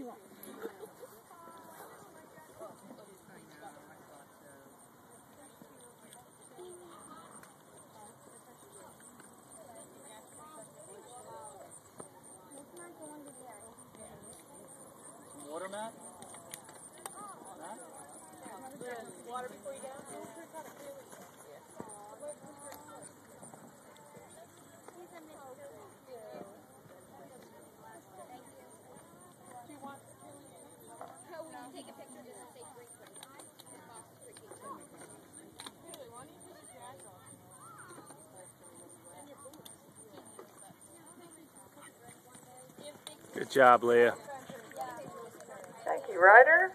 you? Water mat? Good job, Leah. Thank you, Ryder.